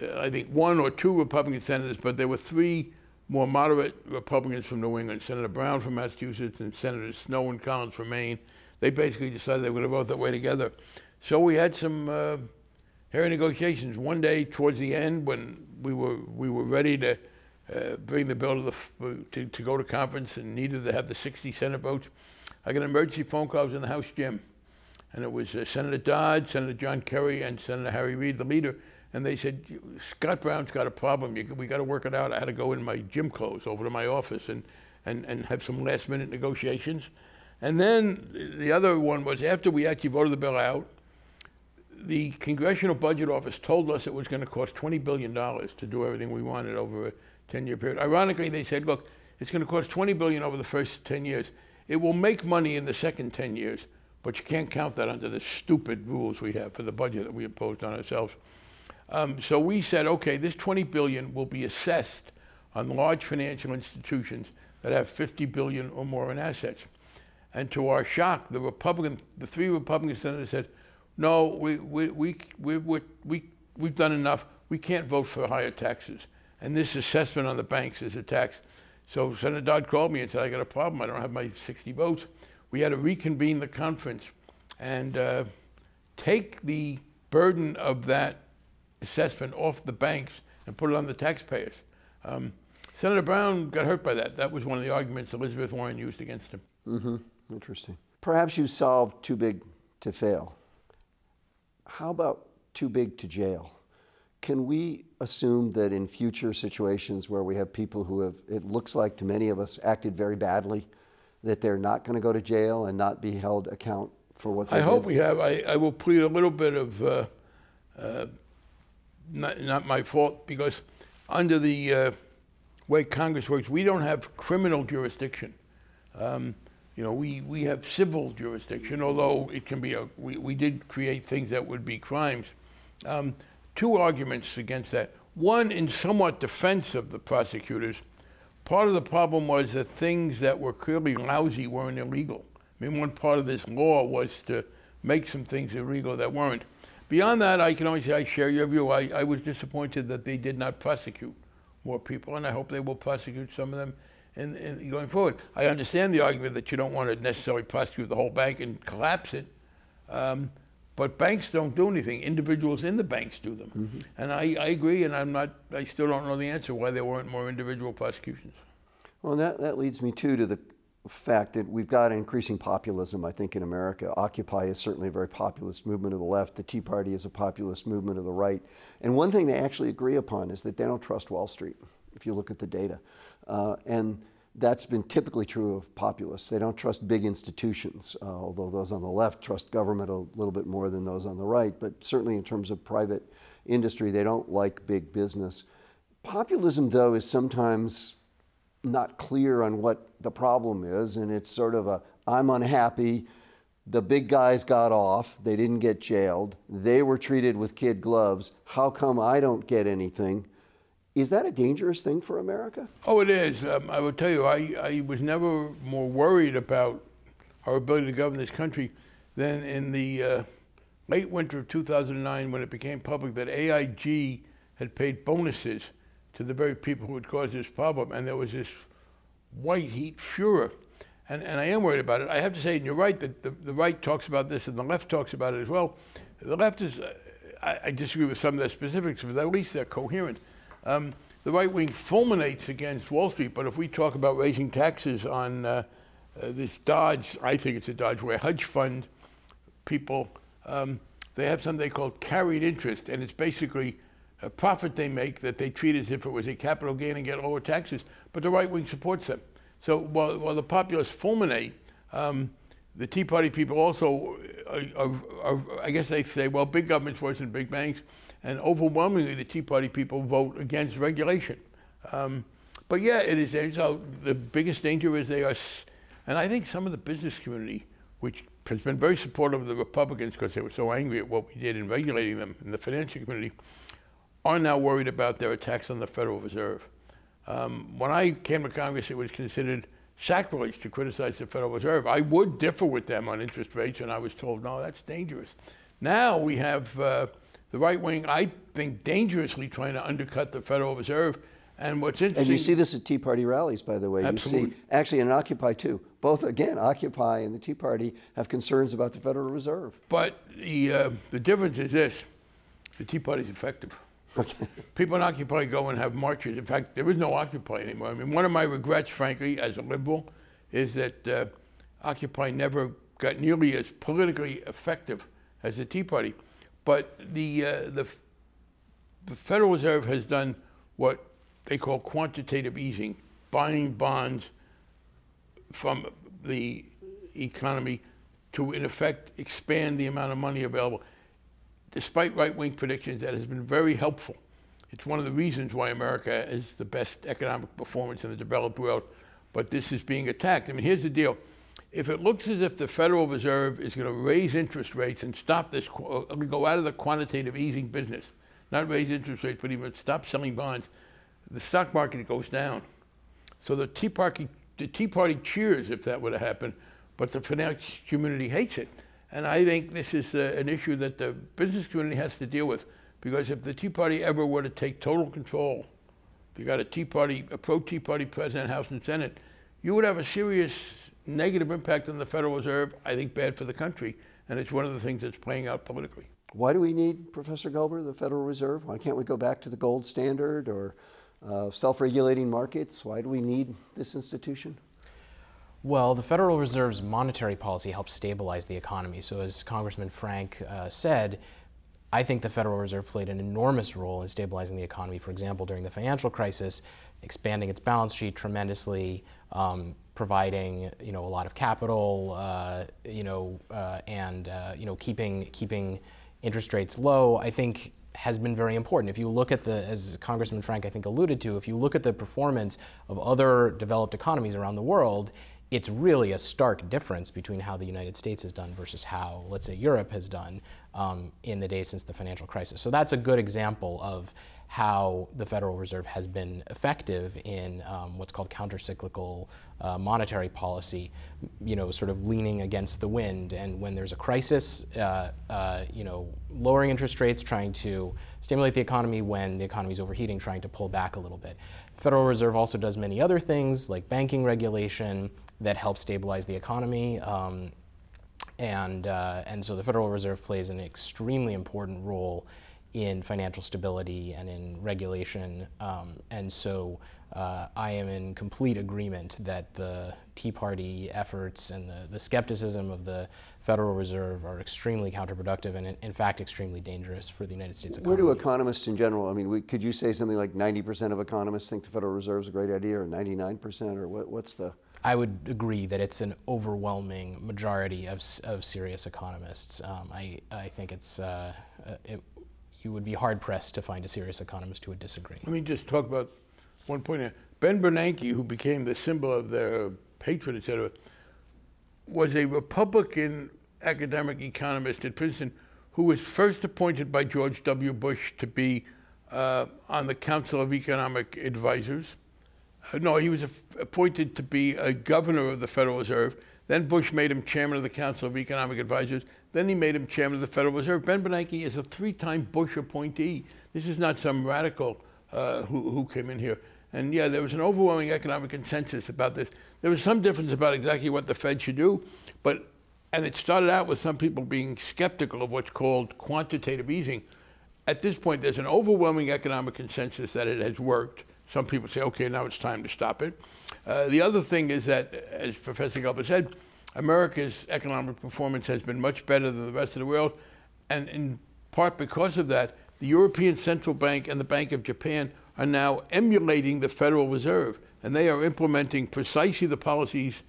uh, I think, one or two Republican senators, but there were three more moderate Republicans from New England Senator Brown from Massachusetts and Senators Snowe and Collins from Maine. They basically decided they were going to vote that way together. So we had some uh, hairy negotiations. One day towards the end, when we were, we were ready to uh, bring the bill to, the, to, to go to conference and needed to have the 60 Senate votes, I got an emergency phone call. I was in the House gym, and it was uh, Senator Dodd, Senator John Kerry, and Senator Harry Reid, the leader. And they said, Scott Brown's got a problem. You, we got to work it out. I had to go in my gym clothes over to my office and, and, and have some last minute negotiations. And then the other one was after we actually voted the bill out, the Congressional Budget Office told us it was going to cost $20 billion to do everything we wanted over a 10 year period. Ironically, they said, look, it's going to cost 20 billion over the first 10 years. It will make money in the second 10 years, but you can't count that under the stupid rules we have for the budget that we imposed on ourselves. Um, so we said, okay, this 20 billion will be assessed on large financial institutions that have 50 billion or more in assets. And to our shock, the Republican, the three Republican senators said, no, we, we, we, we, we, we, we've done enough. We can't vote for higher taxes. And this assessment on the banks is a tax. So Senator Dodd called me and said, I got a problem. I don't have my 60 votes. We had to reconvene the conference and uh, take the burden of that assessment off the banks and put it on the taxpayers. Um, Senator Brown got hurt by that. That was one of the arguments Elizabeth Warren used against him. Mm-hmm. Interesting. Perhaps you solved too big to fail. How about too big to jail? Can we assume that in future situations where we have people who have, it looks like to many of us, acted very badly, that they're not going to go to jail and not be held account for what they I did? hope we have. I, I will plead a little bit of uh, uh, not, not my fault because under the uh, way Congress works, we don't have criminal jurisdiction. Um, you know, we, we have civil jurisdiction, although it can be a, we, we did create things that would be crimes. Um, two arguments against that. One, in somewhat defense of the prosecutors, part of the problem was that things that were clearly lousy weren't illegal. I mean, one part of this law was to make some things illegal that weren't. Beyond that, I can only say I share your view. I, I was disappointed that they did not prosecute more people, and I hope they will prosecute some of them in, in going forward. I understand the argument that you don't want to necessarily prosecute the whole bank and collapse it. Um, but banks don't do anything. Individuals in the banks do them. Mm-hmm. And I, I agree, and I'm not, I still don't know the answer why there weren't more individual prosecutions. Well, that, that leads me too to the fact that we've got increasing populism, I think, in America. Occupy is certainly a very populist movement of the left. The Tea Party is a populist movement of the right. And one thing they actually agree upon is that they don't trust Wall Street, if you look at the data. Uh, and that's been typically true of populists. They don't trust big institutions, uh, although those on the left trust government a little bit more than those on the right. But certainly in terms of private industry, they don't like big business. Populism, though, is sometimes not clear on what the problem is, and it's sort of a I'm unhappy. The big guys got off. They didn't get jailed. They were treated with kid gloves. How come I don't get anything? Is that a dangerous thing for America? Oh, it is. Um, I will tell you, I, I was never more worried about our ability to govern this country than in the uh, late winter of 2009 when it became public that AIG had paid bonuses to the very people who had caused this problem. And there was this white heat furor. And, and I am worried about it. I have to say, and you're right, that the, the right talks about this and the left talks about it as well. The left is, uh, I, I disagree with some of their specifics, but at least they're coherent. Um, the right wing fulminates against Wall Street, but if we talk about raising taxes on uh, uh, this Dodge, I think it's a Dodge, where hedge fund people, um, they have something they call carried interest, and it's basically a profit they make that they treat as if it was a capital gain and get lower taxes, but the right wing supports them. So while, while the populists fulminate, um, the Tea Party people also, are, are, are, I guess they say, well, big government's worse than big banks. And overwhelmingly, the Tea Party people vote against regulation. Um, but yeah, it is. So the biggest danger is they are, and I think some of the business community, which has been very supportive of the Republicans because they were so angry at what we did in regulating them in the financial community, are now worried about their attacks on the Federal Reserve. Um, when I came to Congress, it was considered sacrilege to criticize the Federal Reserve. I would differ with them on interest rates, and I was told, no, that's dangerous. Now we have uh, the right wing, I think, dangerously trying to undercut the Federal Reserve. And what's interesting. And you see this at Tea Party rallies, by the way. Absolutely. You see, actually, in Occupy too. Both, again, Occupy and the Tea Party have concerns about the Federal Reserve. But the, uh, the difference is this the Tea Party is effective. Okay. People in Occupy go and have marches. In fact, there is no Occupy anymore. I mean, one of my regrets, frankly, as a liberal, is that uh, Occupy never got nearly as politically effective as the Tea Party. But the, uh, the, the Federal Reserve has done what they call quantitative easing, buying bonds from the economy to, in effect, expand the amount of money available. Despite right wing predictions, that has been very helpful. It's one of the reasons why America is the best economic performance in the developed world, but this is being attacked. I mean, here's the deal. If it looks as if the Federal Reserve is going to raise interest rates and stop this, uh, go out of the quantitative easing business, not raise interest rates, but even stop selling bonds, the stock market goes down. So the Tea Party, the Tea Party cheers if that were to happen, but the financial community hates it. And I think this is uh, an issue that the business community has to deal with, because if the Tea Party ever were to take total control, if you got a Tea Party, a pro-Tea Party president, House and Senate, you would have a serious negative impact on the Federal Reserve. I think bad for the country, and it's one of the things that's playing out politically. Why do we need, Professor Gelber, the Federal Reserve? Why can't we go back to the gold standard or uh, self-regulating markets? Why do we need this institution? Well, the Federal Reserve's monetary policy helps stabilize the economy. So, as Congressman Frank uh, said, I think the Federal Reserve played an enormous role in stabilizing the economy. For example, during the financial crisis, expanding its balance sheet tremendously, um, providing you know a lot of capital, uh, you know, uh, and uh, you know keeping keeping interest rates low. I think has been very important. If you look at the, as Congressman Frank I think alluded to, if you look at the performance of other developed economies around the world, it's really a stark difference between how the United States has done versus how, let's say, Europe has done um, in the days since the financial crisis. So that's a good example of how the Federal Reserve has been effective in um, what's called countercyclical uh, monetary policy, you know, sort of leaning against the wind. And when there's a crisis, uh, uh, you know, lowering interest rates, trying to stimulate the economy when the economy is overheating, trying to pull back a little bit. Federal Reserve also does many other things like banking regulation, that help stabilize the economy. Um, and, uh, and so the Federal Reserve plays an extremely important role in financial stability and in regulation. Um, and so uh, I am in complete agreement that the Tea Party efforts and the, the skepticism of the Federal Reserve are extremely counterproductive and, in, fact, extremely dangerous for the United States economy. Where do economists in general, I mean, we, could you say something like 90% of economists think the Federal Reserve is a great idea, or 99%, or what, what's the? I would agree that it's an overwhelming majority of, of serious economists. Um, I, I think it's, uh, it, you would be hard pressed to find a serious economist who would disagree. Let me just talk about one point here. Ben Bernanke, who became the symbol of their hatred, et cetera, was a Republican academic economist at Princeton who was first appointed by George W. Bush to be uh, on the Council of Economic Advisors. Uh, no, he was appointed to be a governor of the Federal Reserve. Then Bush made him chairman of the Council of Economic Advisors. Then he made him chairman of the Federal Reserve. Ben Bernanke is a three-time Bush appointee. This is not some radical uh, who, who came in here. And yeah, there was an overwhelming economic consensus about this. There was some difference about exactly what the Fed should do, but and it started out with some people being skeptical of what's called quantitative easing. At this point, there's an overwhelming economic consensus that it has worked. Some people say, okay, now it's time to stop it. Uh, the other thing is that, as Professor Gelber said, America's economic performance has been much better than the rest of the world. And in part because of that, the European Central Bank and the Bank of Japan are now emulating the Federal Reserve. And they are implementing precisely the policies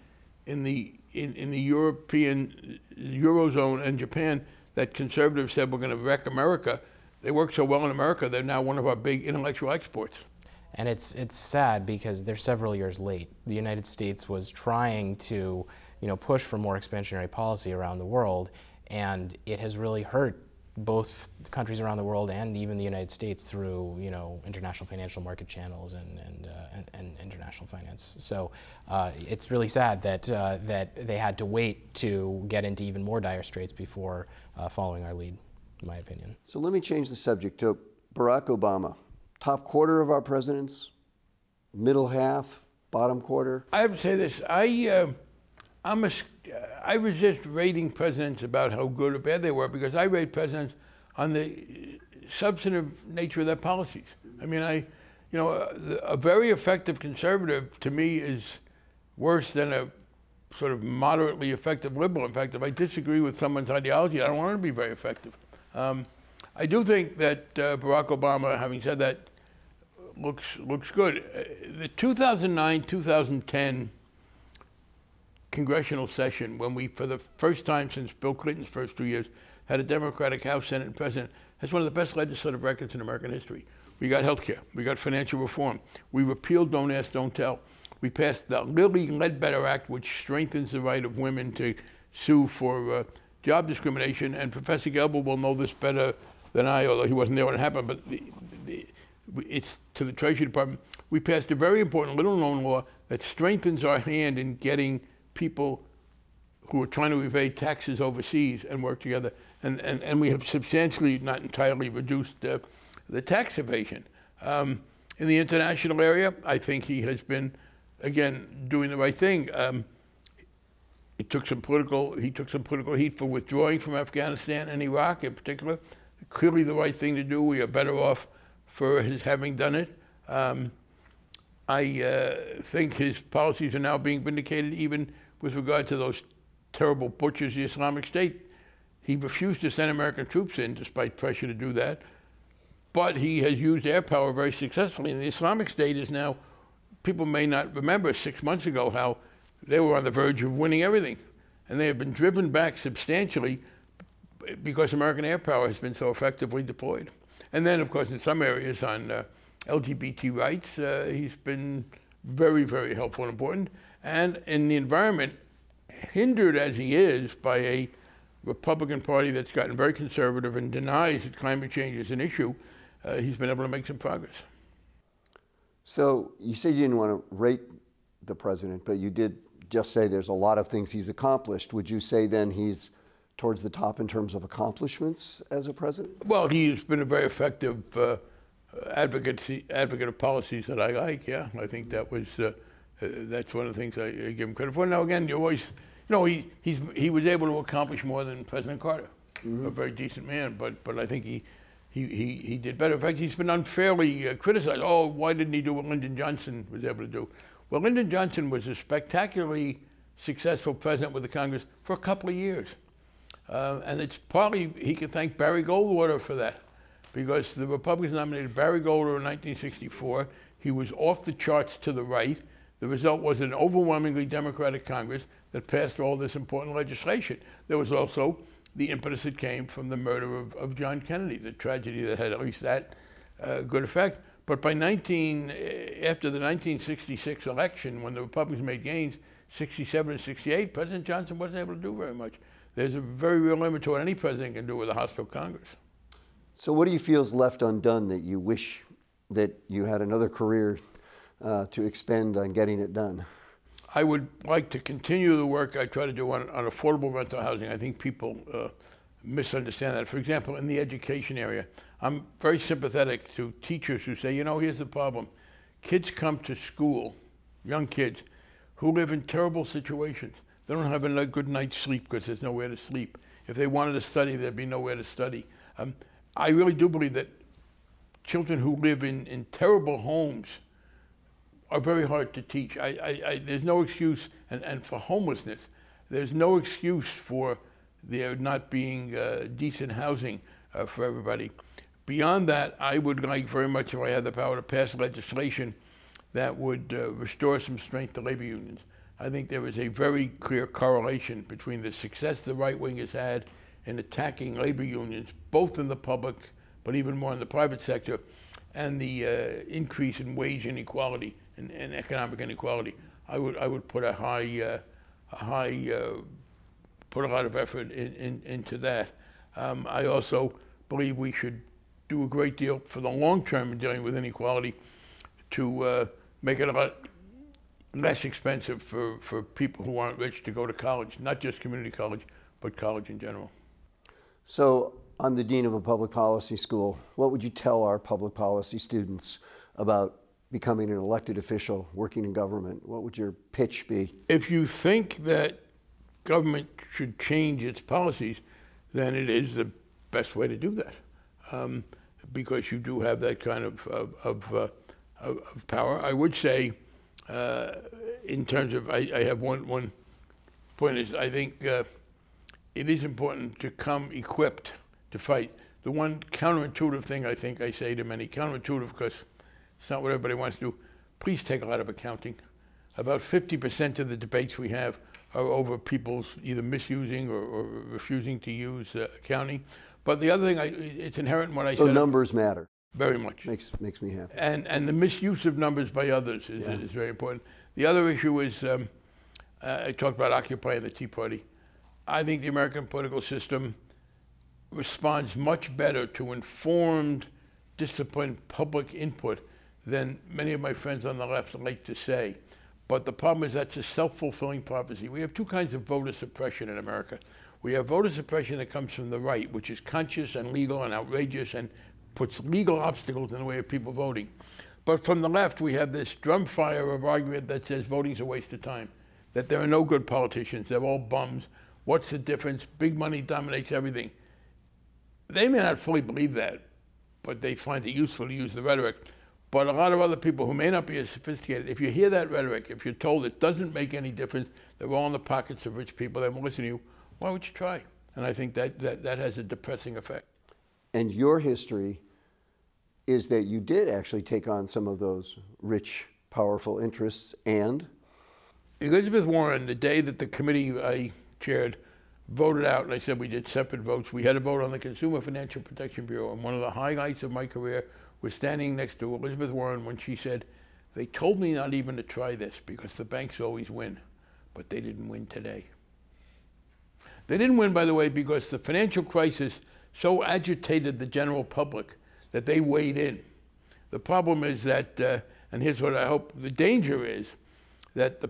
in the, in, in the European, Eurozone and Japan that conservatives said we're going to wreck America. They work so well in America, they're now one of our big intellectual exports. And it's, it's sad because they're several years late. The United States was trying to you know, push for more expansionary policy around the world, and it has really hurt both countries around the world and even the United States through you know international financial market channels and and, uh, and, and, international finance. So uh, it's really sad that uh, that they had to wait to get into even more dire straits before uh, following our lead, in my opinion. So let me change the subject to Barack Obama, top quarter of our presidents, middle half, bottom quarter. I have to say this. I, uh, I'm a, I resist rating presidents about how good or bad they were because I rate presidents on the substantive nature of their policies. I mean, I, you know, a, a very effective conservative to me is worse than a sort of moderately effective liberal. In fact, if I disagree with someone's ideology, I don't want to be very effective. Um, I do think that uh, Barack Obama, having said that, looks looks good. Uh, the 2009-2010 congressional session, when we, for the first time since Bill Clinton's first two years, had a Democratic House, Senate, and President, has one of the best legislative records in American history. We got health care. We got financial reform. We repealed Don't Ask, Don't Tell. We passed the Lilly Ledbetter Act, which strengthens the right of women to sue for uh, job discrimination. And Professor Gelber will know this better than I, although he wasn't there when it happened. But the, the, it's to the Treasury Department. We passed a very important little known law that strengthens our hand in getting people who are trying to evade taxes overseas and work together. And, and, and we have substantially, not entirely, reduced uh, the tax evasion. Um, in the international area, I think he has been, again, doing the right thing. Um, he took some political he took some political heat for withdrawing from Afghanistan and Iraq in particular. Clearly, the right thing to do. We are better off for his having done it. Um, I uh, think his policies are now being vindicated, even with regard to those terrible butchers, the Islamic State. He refused to send American troops in, despite pressure to do that. But he has used air power very successfully. And the Islamic State is now, people may not remember six months ago how they were on the verge of winning everything. And they have been driven back substantially because American air power has been so effectively deployed. And then, of course, in some areas on uh, LGBT rights, uh, he's been very, very helpful and important. And in the environment, hindered as he is by a Republican Party that's gotten very conservative and denies that climate change is an issue, uh, he's been able to make some progress. So you said you didn't want to rate the president, but you did just say there's a lot of things he's accomplished. Would you say then he's towards the top in terms of accomplishments as a president? Well, he's been a very effective uh, advocate advocate of policies that I like. Yeah, I think that was uh, uh, that's one of the things I, I, give him credit for. Now, again, you always, you know, he he's he was able to accomplish more than President Carter, mm-hmm. a very decent man. But but I think he. He, he, he did better. In fact, he's been unfairly uh, criticized. Oh, why didn't he do what Lyndon Johnson was able to do? Well, Lyndon Johnson was a spectacularly successful president with the Congress for a couple of years. Uh, and it's partly he can thank Barry Goldwater for that because the Republicans nominated Barry Goldwater in 1964. He was off the charts to the right. The result was an overwhelmingly Democratic Congress that passed all this important legislation. There was also the impetus that came from the murder of, of John Kennedy, the tragedy that had at least that uh, good effect. But by 19, eh, after the 1966 election, when the Republicans made gains, 67 and 68, President Johnson wasn't able to do very much. There's a very real limit to what any president can do with a hostile Congress. So, what do you feel is left undone that you wish that you had another career uh, to expend on getting it done? I would like to continue the work I try to do on, on affordable rental housing. I think people uh, misunderstand that. For example, in the education area, I'm very sympathetic to teachers who say, you know, here's the problem. Kids come to school, young kids, who live in terrible situations. They don't have a good night's sleep because there's nowhere to sleep. If they wanted to study, there'd be nowhere to study. Um, I really do believe that children who live in, in terrible homes are very hard to teach. I, I, I, there's no excuse, and, and for homelessness, there's no excuse for there not being uh, decent housing uh, for everybody. Beyond that, I would like very much, if I had the power, to pass legislation that would uh, restore some strength to labor unions. I think there is a very clear correlation between the success the right wing has had in attacking labor unions, both in the public, but even more in the private sector, and the uh, increase in wage inequality and, and, economic inequality. I would, I would put a high, uh, a high, uh, put a lot of effort in, in, into that. Um, I also believe we should do a great deal for the long term in dealing with inequality to uh, make it a lot less expensive for, for people who aren't rich to go to college, not just community college, but college in general. So, I'm the dean of a public policy school. What would you tell our public policy students about becoming an elected official working in government? What would your pitch be? If you think that government should change its policies, then it is the best way to do that. Um, because you do have that kind of, of, of, uh, of, power. I would say, uh, in terms of, I, I have one, one point is I think uh, it is important to come equipped to fight. The one counterintuitive thing I think I say to many, counterintuitive because it's not what everybody wants to do, please take a lot of accounting. About 50% of the debates we have are over people's either misusing or, or refusing to use uh, accounting. But the other thing, I, it's inherent in what I So said numbers matter. very much. Makes makes me happy. And, and the misuse of numbers by others is, Yeah. is very important. The other issue is um, uh, I talked about Occupy and the Tea Party. I think the American political system responds much better to informed, disciplined public input than many of my friends on the left like to say. But the problem is that's a self fulfilling prophecy. We have two kinds of voter suppression in America. We have voter suppression that comes from the right, which is conscious and legal and outrageous and puts legal obstacles in the way of people voting. But from the left, we have this drum fire of argument that says voting's a waste of time, that there are no good politicians, they're all bums. What's the difference? Big money dominates everything. They may not fully believe that, but they find it useful to use the rhetoric. But a lot of other people who may not be as sophisticated, if you hear that rhetoric, if you're told it doesn't make any difference, they're all in the pockets of rich people, they won't listen to you, why would you try? And I think that, that, that has a depressing effect. And your history is that you did actually take on some of those rich, powerful interests and Elizabeth Warren, the day that the committee I chaired voted out, and I said we did separate votes, we had a vote on the Consumer Financial Protection Bureau. And one of the highlights of my career was standing next to Elizabeth Warren when she said, They told me not even to try this because the banks always win, but they didn't win today. They didn't win, by the way, because the financial crisis so agitated the general public that they weighed in. The problem is that, uh, and here's what I hope the danger is that the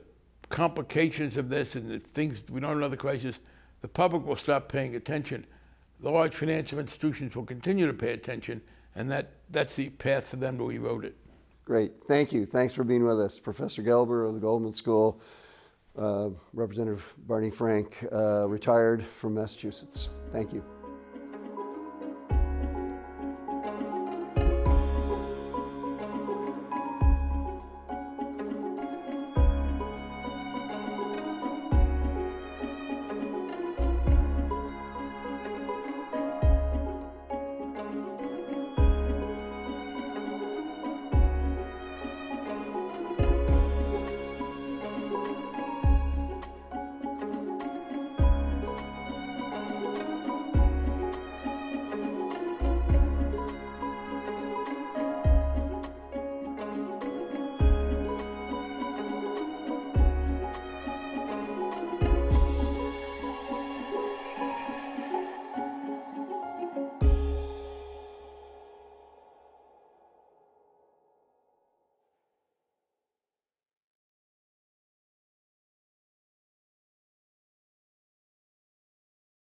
complications of this and the things we don't know the crisis, the public will stop paying attention. The large financial institutions will continue to pay attention, and that, that's the path for them to erode it. great. Thank you. Thanks for being with us, Professor Gelber of the Goldman School, uh, Representative Barney Frank, uh, retired from Massachusetts. Thank you.